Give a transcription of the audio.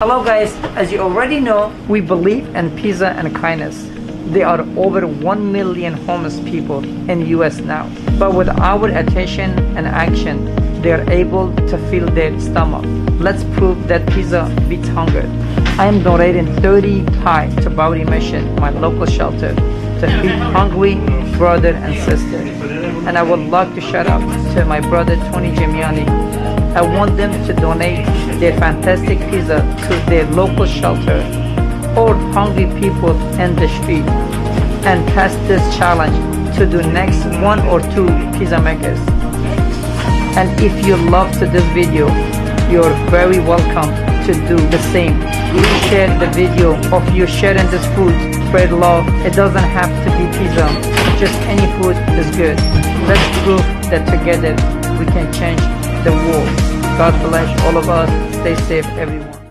Hello guys, as you already know, we believe in pizza and kindness. There are over 1 million homeless people in the US now. But with our attention and action, they are able to fill their stomach. Let's prove that pizza beats hunger. I am donating 30 pie to Bowery Mission, my local shelter, to feed hungry brother and sister. And I would like to shout out to my brother Tony Gemignani. I want them to donate their fantastic pizza to their local shelter or hungry people in the street and pass this challenge to the next one or two pizza makers. And if you loved this video, you're very welcome to do the same. Please share the video of you sharing this food. Spread love. It doesn't have to be pizza. Just any food is good. Let's prove that together we can change the world. God bless all of us. Stay safe, everyone.